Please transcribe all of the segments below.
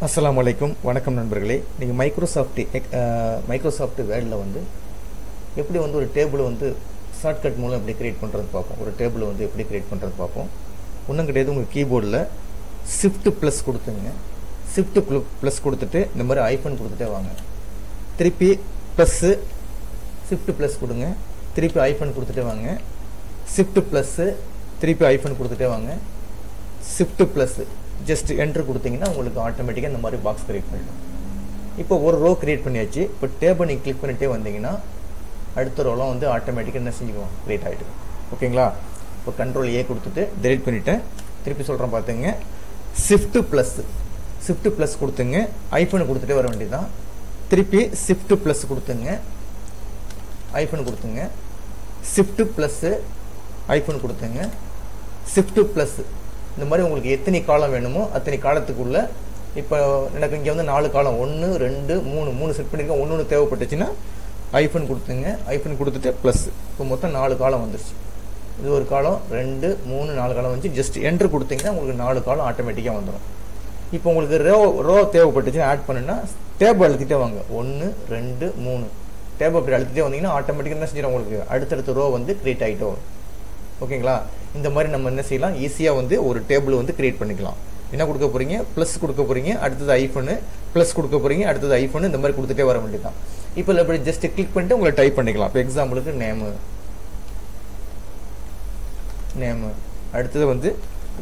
அஸ்லாம் வலைக்கும் வணக்கம் நண்பர்களே. நீங்கள் மைக்ரோசாஃப்ட் எக்- மைக்ரோசாஃப்ட் வேர்டில் வந்து எப்படி வந்து ஒரு டேபிள் வந்து ஷார்ட்கட் மூலம் எப்படி க்ரியேட் பண்ணுறது பார்ப்போம். ஒரு டேபிள் வந்து எப்படி க்ரியேட் பண்ணுறது பார்ப்போம். ஒன்றும் கிடையாது உங்கள் கீபோர்டில் ஷிஃப்ட் ப்ளஸ் கொடுத்துங்க ஷிஃப்ட் ப்ளஸ் கொடுத்துட்டு இந்த மாதிரி ஐஃபன் கொடுத்துட்டே வாங்க. திருப்பி ப்ளஸ்ஸு ஷிஃப்ட் ப்ளஸ் கொடுங்க. திருப்பி ஐஃபன் கொடுத்துட்டே வாங்க. ஷிஃப்ட் ப்ளஸ்ஸு திருப்பி ஐஃபன் கொடுத்துட்டே வாங்க. ஷிஃப்ட் ப்ளஸ்ஸு ஜஸ்ட் என்ட்ரு கொடுத்தீங்கன்னா உங்களுக்கு ஆட்டோமேட்டிக்காக இந்த மாதிரி பாக்ஸ் கிரியேட் பண்ணிடும். இப்போ ஒரு ரோ கிரியேட் பண்ணியாச்சு. இப்போ டேபிள் நீங்கள் கிளிக் பண்ணிட்டே வந்தீங்கன்னா அடுத்த ரோலாம் வந்து ஆட்டோமேட்டிக்காக என்ன செஞ்சுக்குவோம் கிரியேட் ஆகிடும் ஓகேங்களா? இப்போ கண்ட்ரோல் ஏ கொடுத்துட்டு டெலிட் பண்ணிவிட்டேன் திருப்பி சொல்கிறேன் பார்த்துங்க ஷிஃப்ட்டு ப்ளஸ் ஷிஃப்ட்டு ப்ளஸ் கொடுத்துங்க. ஐஃபோன் கொடுத்துட்டே வர வேண்டியதுதான். திருப்பி ஷிஃப்ட்டு ப்ளஸ் கொடுத்துங்க. ஐஃபோன் கொடுத்துங்க. ஷிஃப்ட்டு ப்ளஸ்ஸு ஐஃபோன் கொடுத்துங்க. ஷிஃப்ட்டு ப்ளஸ் இந்த மாதிரி உங்களுக்கு எத்தனை காலம் வேணுமோ அத்தனை காலத்துக்குள்ள இப்போ எனக்கு இங்கே வந்து நாலு காலம். ஒன்று ரெண்டு மூணு. மூணு செட் பண்ணியிருக்கேன் ஒன்று ஒன்று தேவைப்பட்டுச்சுன்னா ஐஃபோன் கொடுத்துங்க. ஐஃபோன் கொடுத்துட்டு ப்ளஸ் இப்போ மொத்தம் நாலு காலம் வந்துருச்சு. இது ஒரு காலம். ரெண்டு மூணு நாலு காலம் வந்துச்சு. ஜஸ்ட் என்ட்ரு கொடுத்தீங்கன்னா உங்களுக்கு நாலு காலம் ஆட்டோமேட்டிக்காக வந்துடும் இப்போ உங்களுக்கு ரோ ரோ தேவைப்பட்டுச்சுன்னா ஆட் பண்ணுன்னா டேப் அழுத்திட்டே வாங்க. ஒன்று ரெண்டு மூணு. டேப் அப்படி அழுத்திட்டே வந்தீங்கன்னா ஆட்டோமேட்டிக்காக என்ன செஞ்சிடும் உங்களுக்கு? அடுத்தடுத்த ரோ வந்து க்ரியேட் ஆகிட்டே வரும். ஓகேங்களா? இந்த மாதிரி நம்ம என்ன செய்யலாம்? ஈஸியாக வந்து ஒரு டேபிள் வந்து கிரியேட் பண்ணிக்கலாம். என்ன கொடுக்க போகிறீங்க ப்ளஸ் கொடுக்க போகிறீங்க அடுத்தது ஐஃபோனு ப்ளஸ் கொடுக்க போகிறீங்க அடுத்தது ஐஃபோனு இந்த மாதிரி கொடுத்துட்டே வர வேண்டியதான் இப்போ இப்படி ஜஸ்ட் கிளிக் பண்ணிட்டு உங்களை டைப் பண்ணிக்கலாம். இப்போ எக்ஸாம்பிளுக்கு நேமு நேமு அடுத்தது வந்து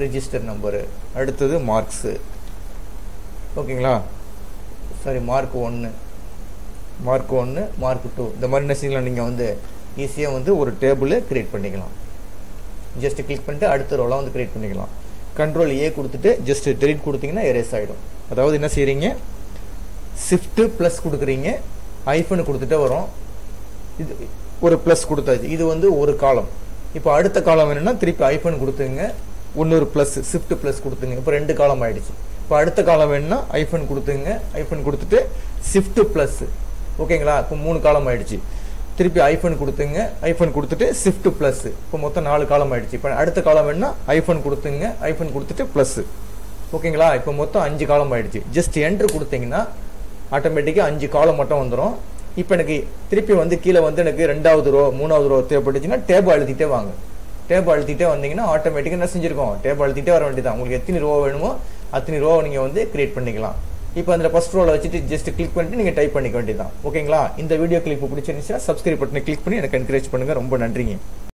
ரிஜிஸ்டர் நம்பரு அடுத்தது மார்க்ஸு ஓகேங்களா? சாரி மார்க் ஒன்று மார்க் ஒன்று மார்க் டூ இந்த மாதிரி என்ன செய்யலாம்? நீங்கள் வந்து ஈஸியாக வந்து ஒரு டேபிளை க்ரியேட் பண்ணிக்கலாம். ஜஸ்ட் கிளிக் பண்ணிட்டு அடுத்த ரோலாக வந்து கிரியேட் பண்ணிக்கலாம். கண்ட்ரோல் ஏ கொடுத்துட்டு ஜஸ்ட் டெலிட் கொடுத்தீங்கன்னா எரேஸ் ஆகிடும் அதாவது என்ன செய்கிறீங்க ஷிஃப்ட்டு ப்ளஸ் கொடுக்குறீங்க. ஐஃபனு கொடுத்துட்டே வரும். இது ஒரு ப்ளஸ் கொடுத்தாச்சு. இது வந்து ஒரு காலம் இப்போ அடுத்த காலம் என்னென்னா திருப்பி ஐஃபன் கொடுத்துங்க. இன்னொரு ப்ளஸ் ஷிஃப்ட் ப்ளஸ் கொடுத்துங்க. இப்போ ரெண்டு காலம் ஆகிடுச்சு இப்போ அடுத்த காலம் வேணும்னா ஐஃபன் கொடுத்துங்க. ஐஃபன் கொடுத்துட்டு ஷிஃப்ட் ப்ளஸ் ஓகேங்களா இப்போ மூணு காலம் ஆகிடுச்சு திருப்பி ஐஃபோன் கொடுத்துங்க. ஐஃபோன் கொடுத்துட்டு ஷிஃப்ட் ப்ளஸ் இப்போ மொத்தம் நாலு காலம் ஆயிடுச்சு. இப்போ அடுத்த காலம் என்ன ஐஃபோன் கொடுத்துங்க. ஐஃபோன் கொடுத்துட்டு ப்ளஸ் ஓகேங்களா இப்போ மொத்தம் அஞ்சு காலம் ஆயிடுச்சு. ஜஸ்ட் என்ட்ரு கொடுத்தீங்கன்னா ஆட்டோமேட்டிக்காக அஞ்சு காலம் மட்டும் வந்துடும் இப்போ எனக்கு திருப்பி வந்து கீழே வந்து எனக்கு ரெண்டாவது ரோ மூணாவது ரோ தேவைப்பட்டுச்சுன்னா டேப் அழுத்திட்டே வாங்க. டேப் அழுத்திட்டே வந்தீங்கன்னா ஆட்டோமேட்டிக்காக என்ன செஞ்சுருக்கோம் டேப் அழுத்திட்டே வர வேண்டியதான் உங்களுக்கு எத்தனை ரோ வேணுமோ அத்தனை ரோ நீங்கள் வந்து கிரியேட் பண்ணிக்கலாம். இப்போ அந்த ஃபஸ்ட் ரோவில் வச்சுட்டு ஜஸ்ட் கிளிக் பண்ணிட்டு நீங்கள் டைப் பண்ணிக்க வேண்டியதான் ஓகேங்களா இந்த வீடியோ கிளிப் பிடிச்சிருந்துச்சுன்னா சப்ஸ்கிரைப் பட்டனை கிளிக் பண்ணி எனக்கு என்கரேஜ் பண்ணுங்கள் ரொம்ப நன்றிங்க.